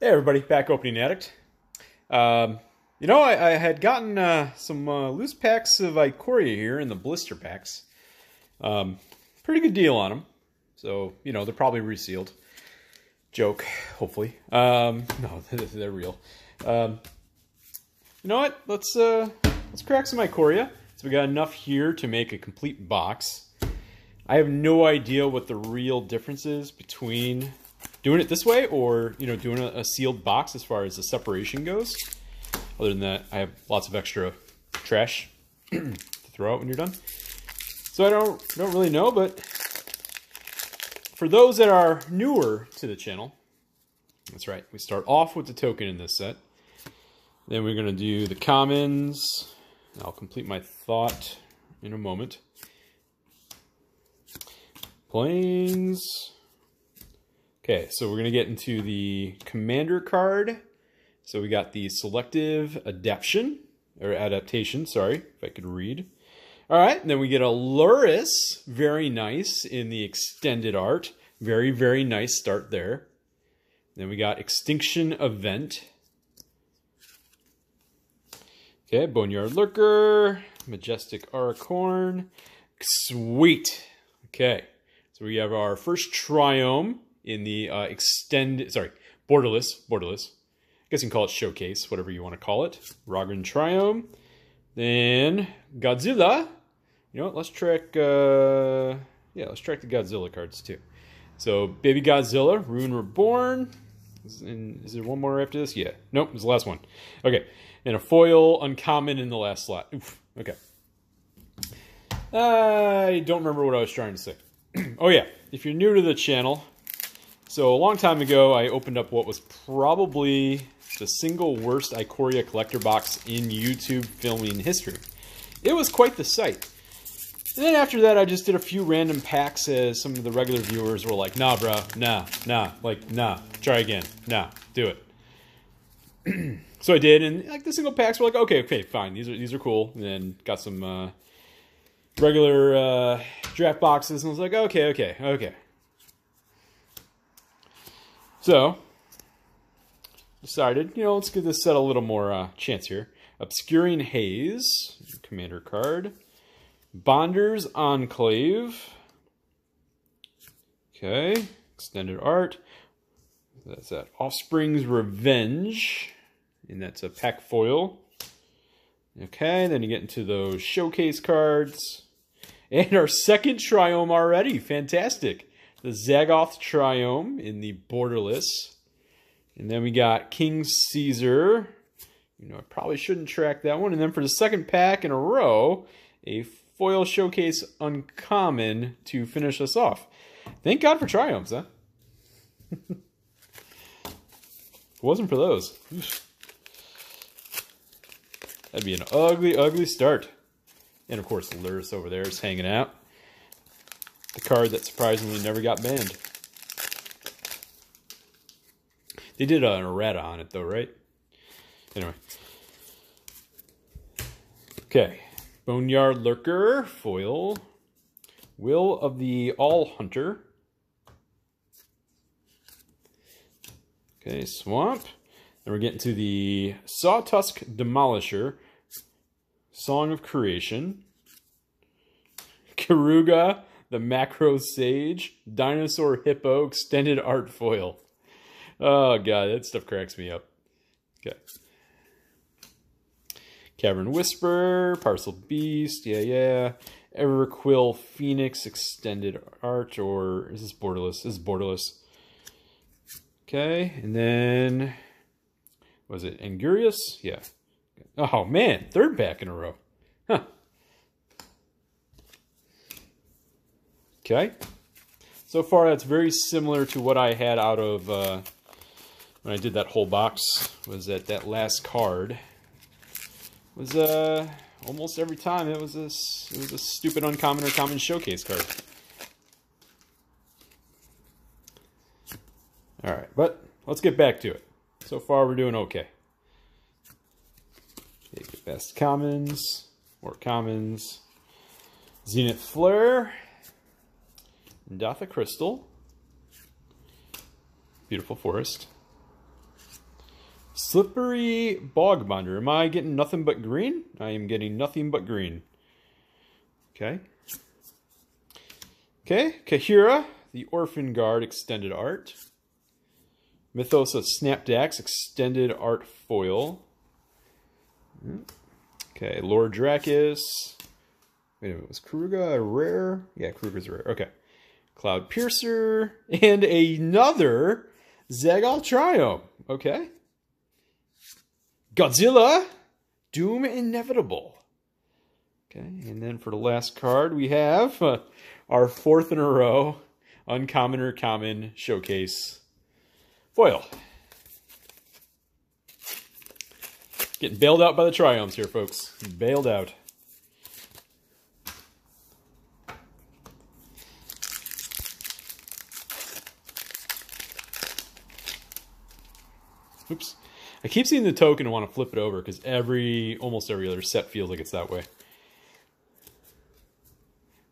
Hey everybody, Pack Opening Addict. Um, you know, I, I had gotten uh, some uh, loose packs of Ikoria here in the blister packs. Um, pretty good deal on them. So, you know, they're probably resealed. Joke, hopefully. Um, no, they're real. Um, you know what? Let's uh, let's crack some Ikoria. So we got enough here to make a complete box. I have no idea what the real difference is between doing it this way or you know doing a, a, sealed box as far as the separation goes? Other than that i have lots of extra trash to throw out when you're done. So i don't don't really know but for those that are newer to the channel that's right we start off with the token in this set. Then we're going to do the commons. I'll complete my thought in a moment. Planes Okay, so we're going to get into the commander card. So we got the selective adaptation, or adaptation, sorry, if I could read. All right, then we get a Lurrus, very nice in the extended art. Very, very nice start there. Then we got Extinction Event. Okay, Boneyard Lurker, Majestic Auricorn. Sweet. Okay, so we have our first Triome in the uh, extend, sorry, borderless, borderless. I guess you can call it showcase, whatever you want to call it. Raugrin Triome. Then Godzilla. You know what? Let's track. Uh, yeah, let's track the Godzilla cards too. So Baby Godzilla, Ruin Reborn. Is, is there one more after this? Yeah. Nope, it's the last one. Okay. And a foil uncommon in the last slot. Oof. Okay. I don't remember what I was trying to say. oh yeah, if you're new to the channel, so a long time ago, I opened up what was probably the single worst Ikoria collector box in YouTube filming history. It was quite the sight. And then after that, I just did a few random packs as some of the regular viewers were like, nah, bro, nah, nah, like, nah, try again, nah, do it. so I did, and like the single packs were like, okay, okay, fine, these are these are cool. And then got some uh, regular uh, draft boxes, and I was like, okay, okay, okay. So, decided, you know, let's give this set a little more uh, chance here. Obscuring Haze, commander card. Bonder's Enclave. Okay, extended art. That's that. Offspring's Revenge. And that's a pack foil. Okay, then you get into those showcase cards. And our second Triome already. Fantastic the Zagoth Triome in the borderless. And then we got King Caesar. You know, I probably shouldn't track that one. And then for the second pack in a row, a foil showcase uncommon to finish us off. Thank God for Triomes, huh? it wasn't for those. Oof. That'd be an ugly, ugly start. And of course, Lurrus over there is hanging out. The card that surprisingly never got banned. They did uh, an errata on it though, right? Anyway. Okay. Boneyard Lurker, foil. Will of the All Hunter. Okay, Swamp. Then we're getting to the Sawtusk Demolisher. Song of Creation. Keruga the Macro Sage, Dinosaur Hippo Extended Art Foil. Oh, God, that stuff cracks me up. Okay. Cavern Whisper, Parcel Beast, yeah, yeah. Everquill Phoenix Extended Art, or is this borderless? This is borderless. Okay, and then, was it Anguirus? Yeah. Oh, man, third back in a row. Huh. Okay. So far, that's very similar to what I had out of uh, when I did that whole box. Was that that last card was uh, almost every time it was a it was a stupid uncommon or common showcase card. All right, but let's get back to it. So far, we're doing okay. okay best commons, more commons. Zenith Flare. Datha Crystal. Beautiful forest. Slippery Bogbonder. Am I getting nothing but green? I am getting nothing but green. Okay. Okay, Kaheera, the Orphan Guard Extended Art. Mythos Snapdax Extended Art Foil. Okay, Lore Drakkis. Wait a minute, was Keruga rare? Yeah, Keruga's rare. Okay. Cloud Piercer. And another Zagoth Triome. Okay. Godzilla. Doom Inevitable. Okay, and then for the last card, we have uh, our fourth in a row uncommon or common showcase foil. Getting bailed out by the Triomes here, folks. Bailed out. Oops. I keep seeing the token and want to flip it over because every, almost every other set feels like it's that way.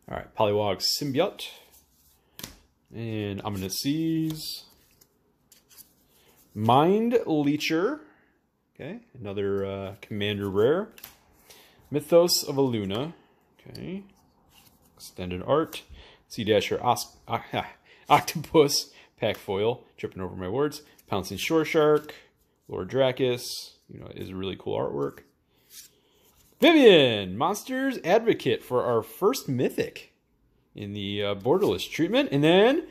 All right, Pollywog Symbiote. And Ominous Seas. Mind Leecher. Okay, another uh, Commander Rare. Mythos of Illuna. Okay. Extended Art. Sea Dasher ah, Octopus. Pack Foil. Tripping over my words. Pouncing Shore Shark. Lore Drakkis. You know, is a really cool artwork. Vivien, Monsters Advocate for our first Mythic in the uh, Borderless treatment. And then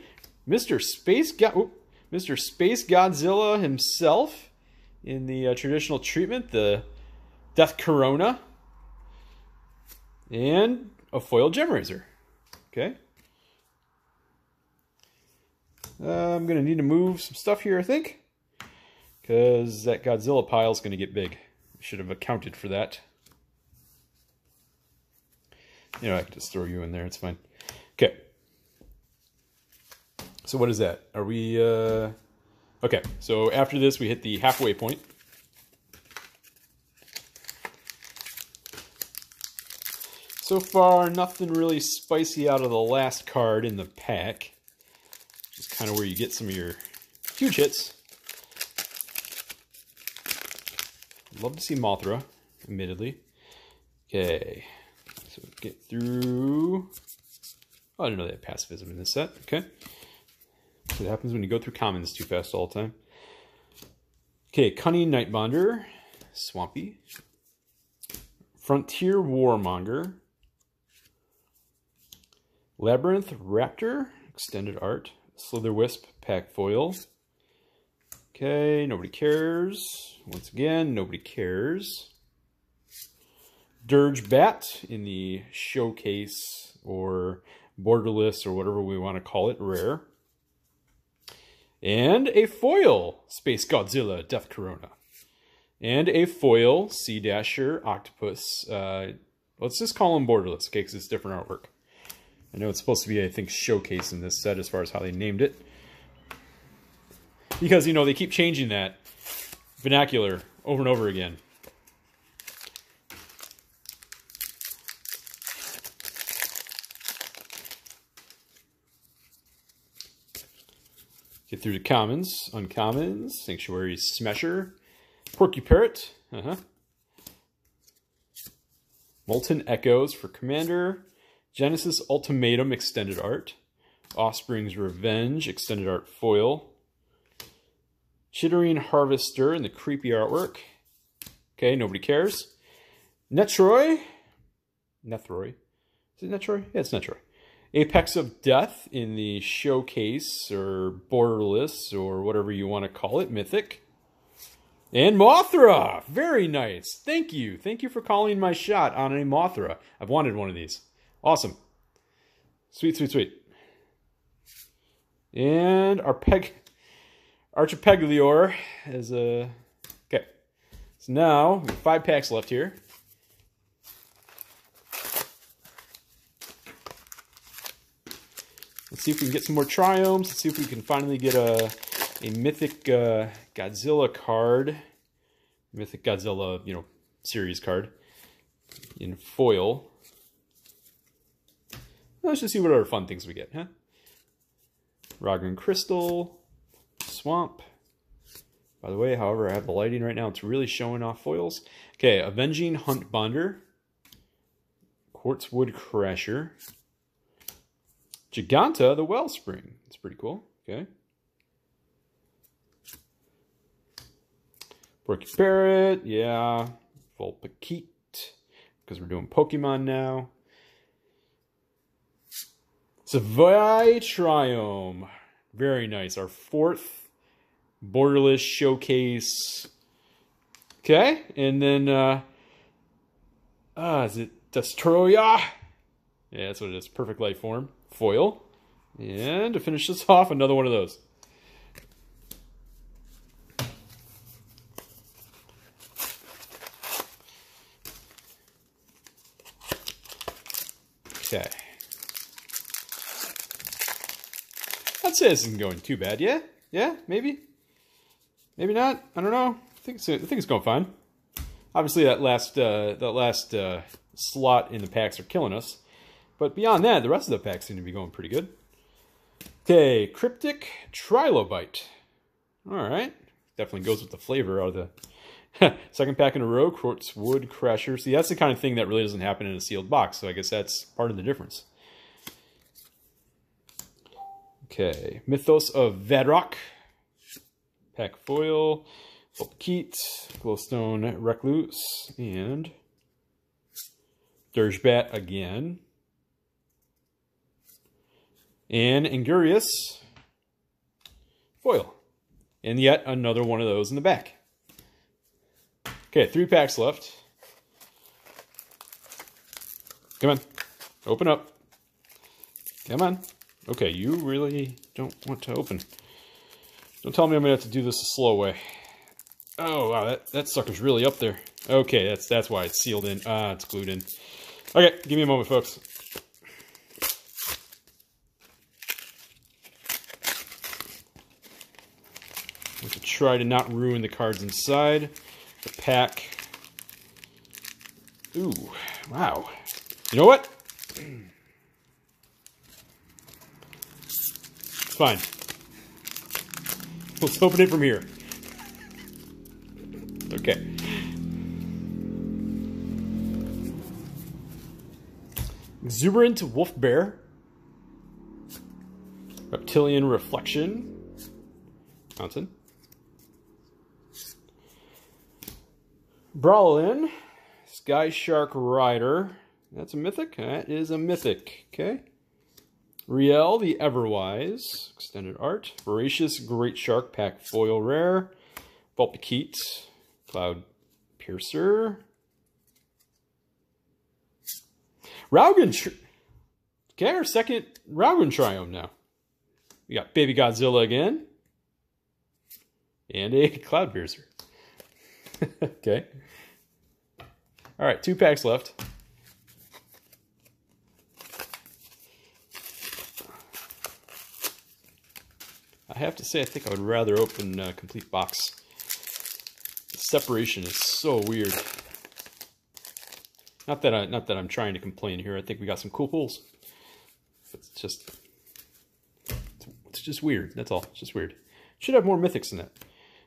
Mr. Space, Go Mr. Space Godzilla himself in the uh, traditional treatment, the Death Corona. And a foil Gemrazor. Okay. Uh, I'm going to need to move some stuff here, I think. Because that Godzilla pile is going to get big. Should have accounted for that. You know, I can just throw you in there. It's fine. Okay. So what is that? Are we... Uh... Okay, so after this, we hit the halfway point. So far, nothing really spicy out of the last card in the pack. Is kind of where you get some of your huge hits. Love to see Mothra, admittedly. Okay, so get through. Oh, I didn't know they had pacifism in this set. Okay. So it happens when you go through commons too fast all the time. Okay, Cunning Nightbonder, Swampy. Frontier Warmonger. Labyrinth Raptor, Extended Art. Slither Wisp, Pack Foil. Okay, nobody cares. Once again, nobody cares. Dirge Bat in the showcase or borderless or whatever we want to call it, rare. And a foil Space Godzilla Death Corona. And a foil Sea Dasher Octopus. Uh, let's just call them borderless, okay, because it's different artwork. I know it's supposed to be, I think, showcase in this set as far as how they named it. Because, you know, they keep changing that vernacular over and over again. Get through to commons, uncommons, Sanctuary Smasher, Porcuparrot, uh-huh. Molten Echoes for Commander, Genesis Ultimatum Extended Art, Offspring's Revenge Extended Art Foil, Chittering Harvester and the creepy artwork. Okay, nobody cares. Netroy, Nethroy, is it Netroy? Yeah, it's Netroy. Apex of Death in the Showcase or Borderless or whatever you want to call it, Mythic. And Mothra! Very nice. Thank you. Thank you for calling my shot on a Mothra. I've wanted one of these. Awesome. Sweet, sweet, sweet. And our peg Archipeglior is a okay. So now we have five packs left here. Let's see if we can get some more triomes. Let's see if we can finally get a, a Mythic uh, Godzilla card. Mythic Godzilla, you know, series card in foil. Let's just see what other fun things we get, huh? Raugrin Crystal, Swamp, By the way, however, I have the lighting right now. It's really showing off foils. Okay, Avenging Hunt Bonder. Quartzwood Crasher. Giganta, the Wellspring. It's pretty cool. Okay. Porcuparrot, yeah. Vulpikeet, because we're doing Pokemon now. Savai Triome. Very nice. Our fourth borderless showcase. Okay, and then, uh, ah, is it Destoroyah? Yeah, that's what it is. Perfect life form. Foil. And to finish this off, another one of those. Okay. I'd say this isn't going too bad. Yeah? Yeah? Maybe? Maybe not? I don't know. I think it's, I think it's going fine. Obviously, that last uh, that last uh, slot in the packs are killing us. But beyond that, the rest of the packs seem to be going pretty good. Okay, Cryptic Trilobite. All right. Definitely goes with the flavor out of the Second pack in a row, Quartz Wood Crasher. See, that's the kind of thing that really doesn't happen in a sealed box, so I guess that's part of the difference. Okay, Mythos of Vadrok. Pack Foil, Keat, Glowstone Recluse, and Dirgebat again. And Anguirus Foil. And yet another one of those in the back. Okay, three packs left. Come on. Open up. Come on. Okay, you really don't want to open. Don't tell me I'm going to have to do this the slow way. Oh, wow, that, that sucker's really up there. Okay, that's that's why it's sealed in. Ah, it's glued in. Okay, give me a moment, folks. We to try to not ruin the cards inside the pack. Ooh, wow. You know what? It's fine. Let's open it from here. Okay. Exuberant Wolf Bear. Reptilian Reflection. Mountain. Brallin, Sky Shark Rider. That's a mythic? That is a mythic. Okay. Rielle, the Everwise. Extended art. Voracious Great Shark Pack Foil Rare. Vulpikeet. Cloud Piercer. Raugrin. Okay, our second Raugrin Triome now. We got Baby Godzilla again. And a Cloud Piercer. okay. All right, two packs left. I have to say, I think I would rather open a complete box. The separation is so weird. Not that I, not that I'm trying to complain here. I think we got some cool pulls. It's just, it's just weird. That's all. It's just weird. Should have more mythics in that.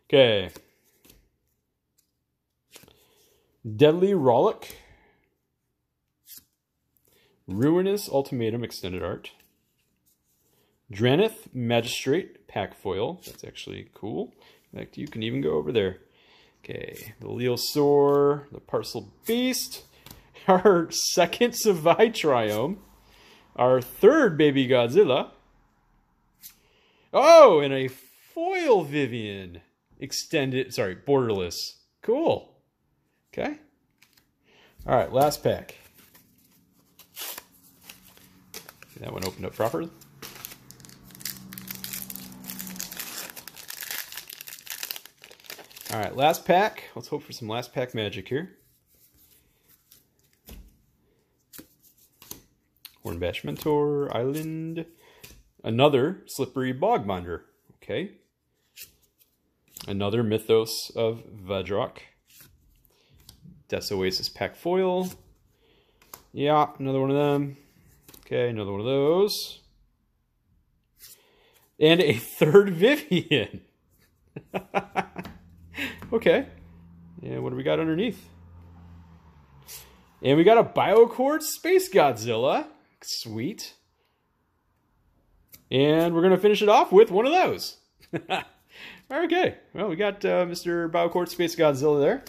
Okay. Deadly Rollick. Ruinous Ultimatum Extended Art. Dranith Magistrate Pack Foil. That's actually cool. In fact, you can even go over there. Okay, the Leosaur, the Parcel Beast, our second Savai Triome, our third Baby Godzilla. Oh, and a foil Vivien. Extended, sorry, borderless. Cool. Okay. All right, last pack. That one opened up properly. All right, last pack. Let's hope for some last pack magic here. Hornbash Mentor, Island. Another Slippery Bogbonder. Okay. Another Mythos of Vadrok. Des Oasis Pack Foil. Yeah, another one of them. Okay, another one of those. And a third Vivien. Okay. And what do we got underneath? And we got a BioAccord Space Godzilla. Sweet. And we're going to finish it off with one of those. okay. Well, we got uh, Mr. BioAccord Space Godzilla there.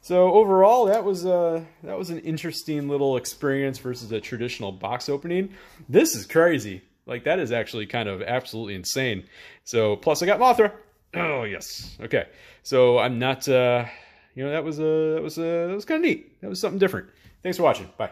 So overall, that was uh, that was an interesting little experience versus a traditional box opening. This is crazy. Like that is actually kind of absolutely insane. So plus I got Mothra. Oh yes. Okay. So I'm not. Uh, you know that was uh, that was uh, that was kind of neat. That was something different. Thanks for watching. Bye.